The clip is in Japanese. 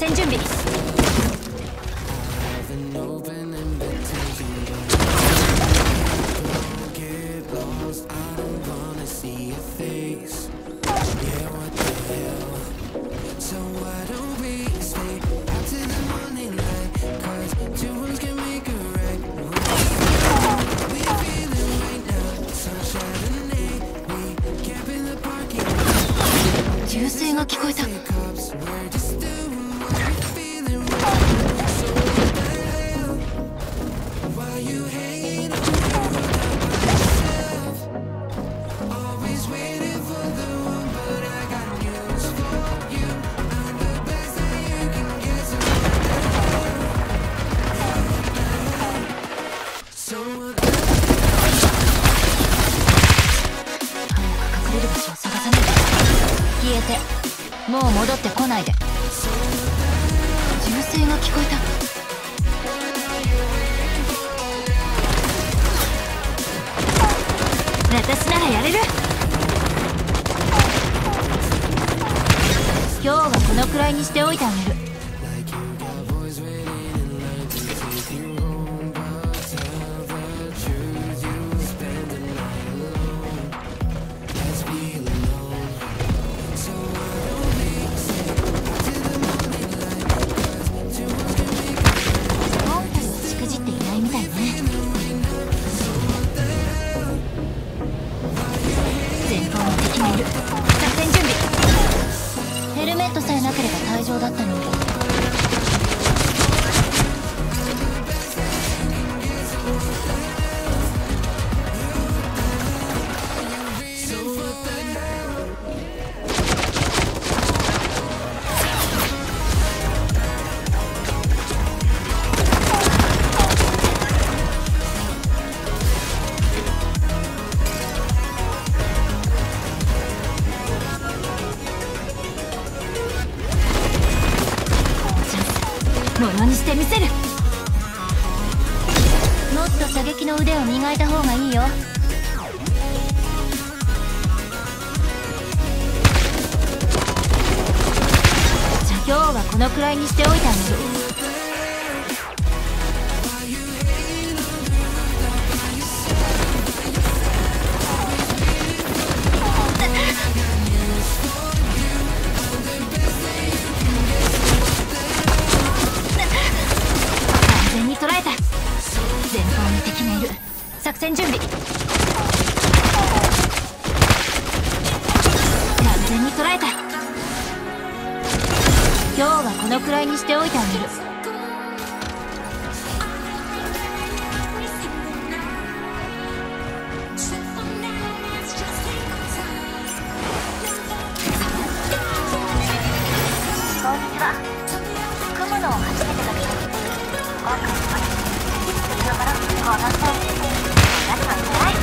戦準備銃声が聞こえた。もう戻ってこないで。声が聞こえた。私ならやれる。今日はこのくらいにしておいてあげる。みたいね。前方に。敵がいる作戦準備。ヘルメットさえなければ退場だったのに。ものにしてみせる？もっと射撃の腕を磨いた方がいいよ。じゃ今日はこのくらいにしておいてあげるいる作戦準備。完全に捉えた。今日はこのくらいにしておいてあげる。còn ăn xong, đã thẳng đấy.